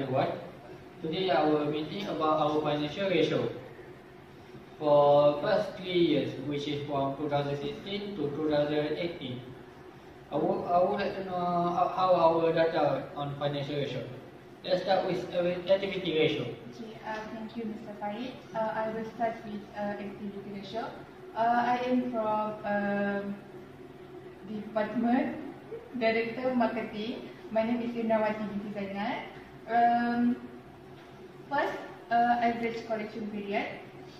Today our meeting about our financial ratio. For first three years, which is from 2016 to 2018, I would, I would like to know how, how our data on financial ratio. Let's start with activity ratio. Okay, uh, thank you, Mr. Farid. Uh, I will start with uh, activity ratio. Uh, I am from um, Department Director Marketing. My name is Indrawati binti Zainal. Um, first, uh, average collection period.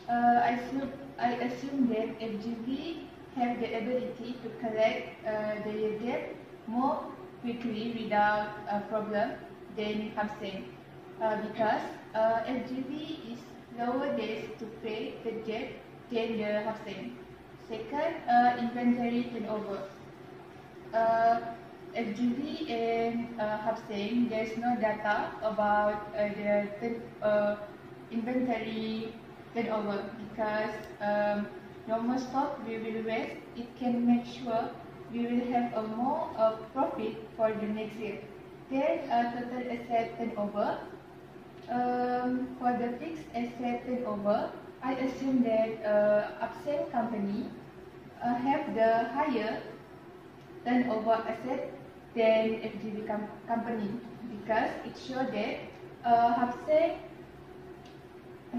Uh, I, assume, I assume that FGV have the ability to collect uh, their debt more quickly without a problem than Hubseng. Uh, because uh, is lower days to pay the debt than the Hubseng. Second, uh, inventory turnover. Uh, FGV and uh, Hubseng, there's no data about uh, the uh, inventory turnover because um, normal stock we will waste. It can make sure we will have a more uh, profit for the next year. Then uh, total asset turnover. Um, for the fixed asset turnover, I assume that uh, Upsell company uh, have the higher turnover asset than FGV com company because it shows that uh, Upsell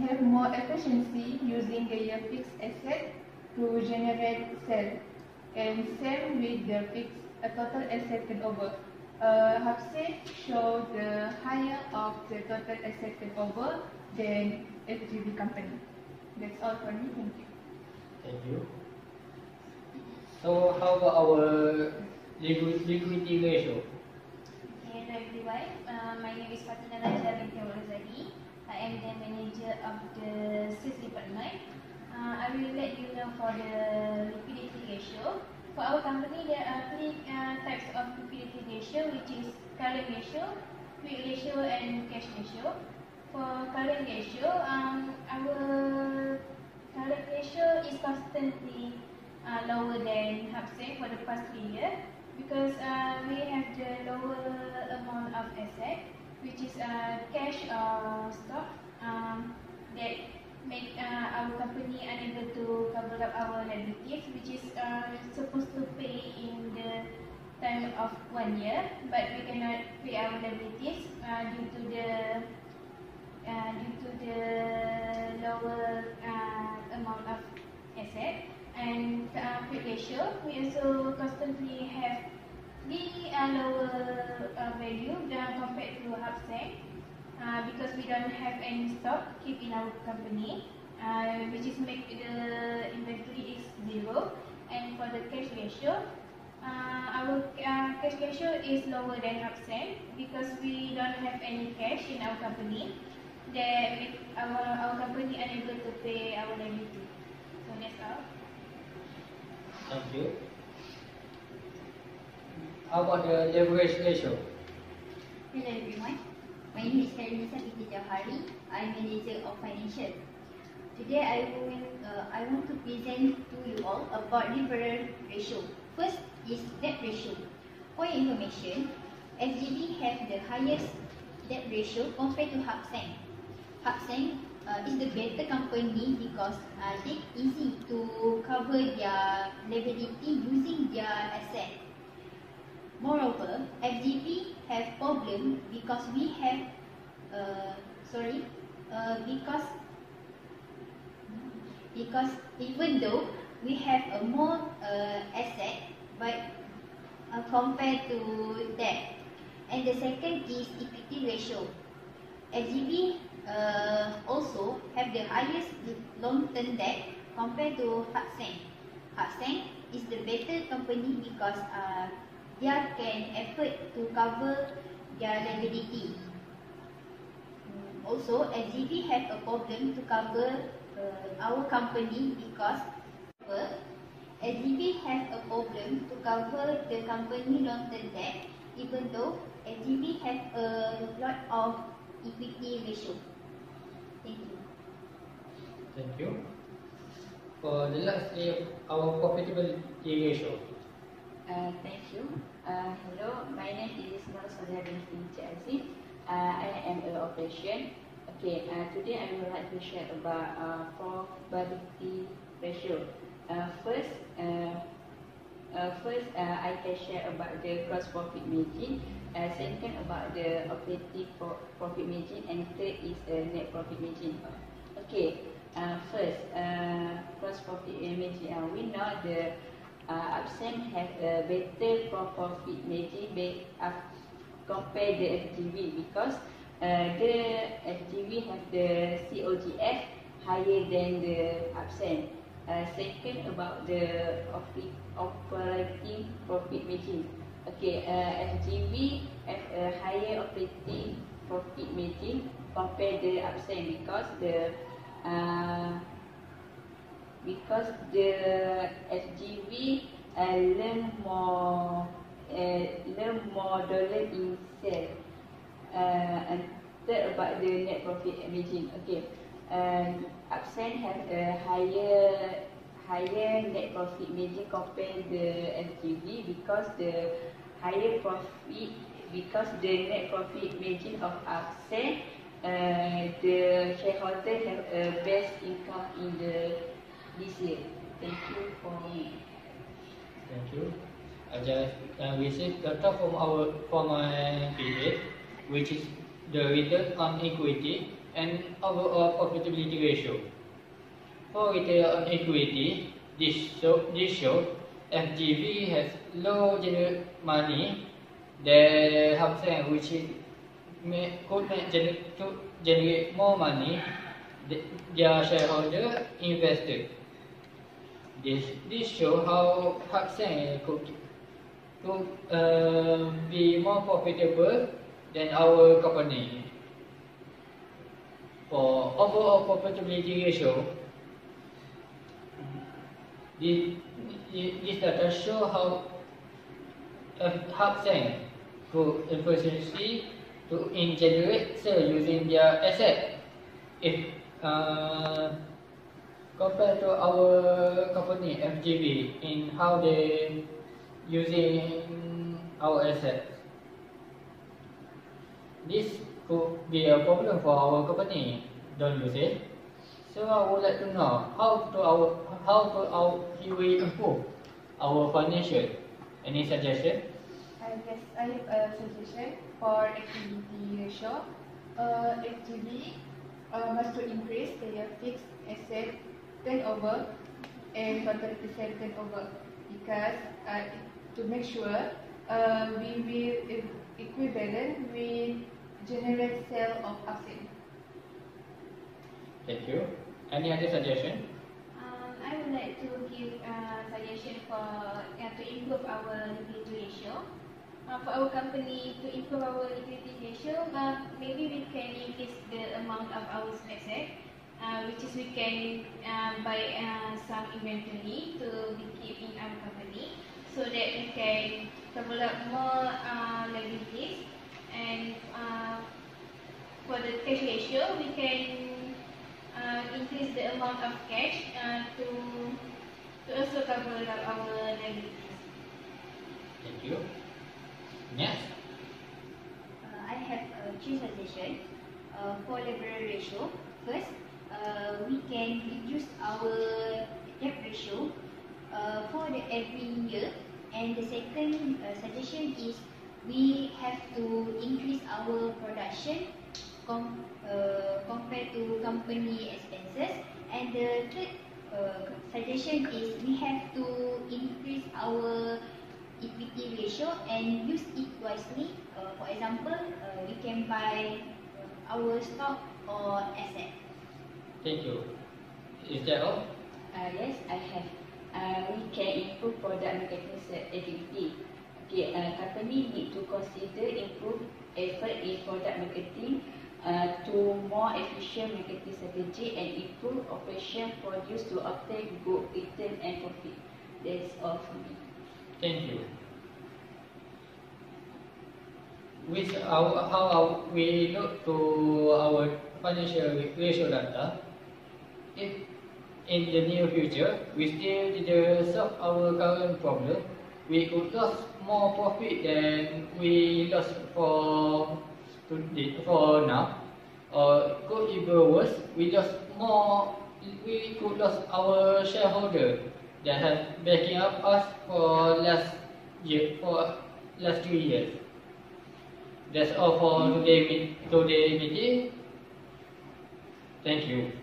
have more efficiency using their fixed asset to generate sale. And same with the fixed uh, total asset turnover. Uh, Hapse show the higher of the total asset turnover than FGB company. That's all for me. Thank you. Thank you. So how about our liquidity ratio? Hello everyone, uh, my name is Fatina Raja binti Razali. I am the manager of the sales department. Uh, I will let you know for the liquidity ratio. For our company, there are three uh, types of liquidity ratio, which is current ratio, quick ratio, and cash ratio. For current ratio, um, our current ratio is constantly uh, lower than Hubseng for the past three years because uh, we have the lower amount of asset which is uh, cash or stock um, that make uh, our company unable to cover up our liabilities, which is uh, supposed to pay in the time of one year, but we cannot pay our liabilities uh, due to the uh, due to the lower ratio. We also constantly have the uh, lower uh, value than compared to Hubseng uh, because we don't have any stock keep in our company, uh, which is make the inventory is zero. And for the cash ratio, uh, our uh, cash ratio is lower than Hubseng because we don't have any cash in our company. That our our company unable to pay our liability. So that's all. Thank you. How about the leverage ratio? Hello everyone. My name is Karinisa binti Jauhari. I am manager of financial. Today I will uh, I want to present to you all about liberal ratio. First is debt ratio. For your information, FGB have the highest debt ratio compared to Hubseng. Hubseng uh, is the better company because uh, they easy to cover their liability using their asset. Moreover, FGP have problem because we have, uh, sorry, uh, because because even though we have a more uh, asset, but uh, compared to that, and the second is equity ratio. FGB uh, also have the highest long-term debt compared to Hubseng is the better company because uh, they can effort to cover their liability. Mm, Also, SGB have a problem to cover uh, our company because uh, SGB have a problem to cover the company long-term debt even though SGB have a lot of equity ratio. Thank you. Thank you. For the last is our profitability ratio. Uh, thank you. Uh, hello, my name is Nur Sonia binti Aziz. Uh, I am a operation. Okay, uh, today I would like to share about uh, probability ratio. Uh, first, uh, uh, first uh, I can share about the gross profit margin. Uh, second about the operating pro profit margin, and third is the net profit margin. Okay, uh, first uh, gross profit margin. We know the uh, absent have a better profit margin compared the FGV because uh, the FGV have the COGS higher than the absent. Uh, second about the operating profit margin. Okay, uh, FGV have a higher operating profit margin compared the absent because the uh, because the FGV uh, learn more uh, learn more dollar in sale. Uh, and third about the net profit margin. Okay, um, absent have a higher higher net profit margin compared the FGV because the higher profit because the net profit margin of uh, the shareholder have a best income in the this year. Thank you for me. Thank you. I just uh, received data from our from my PA, which is the return on equity and overall profitability ratio. For return on equity, this show this show FGV has low generate money the Hubsan which is may, could make generate, to more money their shareholder invested. This this show how Hubsan could could uh, be more profitable than our company. For overall profitability ratio, this, this data show how uh, Hubsan could efficiency to generate sale using their asset. If uh, compared to our company FGV in how they using our assets. This could be a problem for our company, don't you say? So I would like to know how to our how to our we improve our financial. Any suggestion? I guess I have a suggestion for activity ratio. Uh, activity uh, must to increase their fixed asset turnover and total asset turnover because uh, to make sure uh, we will equivalent with generate sale of asset. Thank you. Any other suggestion? Um, I would like to give a suggestion for uh, to improve our liquidity ratio. Uh, for our company to improve our liquidity ratio, uh, maybe we can increase the amount of our asset, uh, which is we can uh, buy uh, some inventory to be keep in our company, so that we can develop more uh, liabilities and uh, for the cash ratio, we can uh, increase the amount of cash uh, to to also cover our liabilities. Thank you. Next. Uh, I have uh, three suggestions uh, for leverage ratio. First, uh, we can reduce our debt ratio uh, for the every year. And the second uh, suggestion is we have to increase our production com uh, compared to company expenses. And the third uh, suggestion is we have to increase our equity ratio and use it wisely. Uh, for example, uh, we can buy uh, our stock or asset. Thank you. Is that all? Uh, yes, I have. Uh, we can improve product marketing activity. Okay, uh, company need to consider improve effort in product marketing uh, to more efficient marketing strategy and improve operation produce to obtain good return and profit. That's all for me. Thank you. With our, how our, we look to our financial ratio data, if in the near future we still didn't solve our current problem, we could lose more profit than we lost for today, for now. or could even worse, we just more we could lose our shareholder that have backing up us for last year for last two years. That's all for today today meeting. Thank you.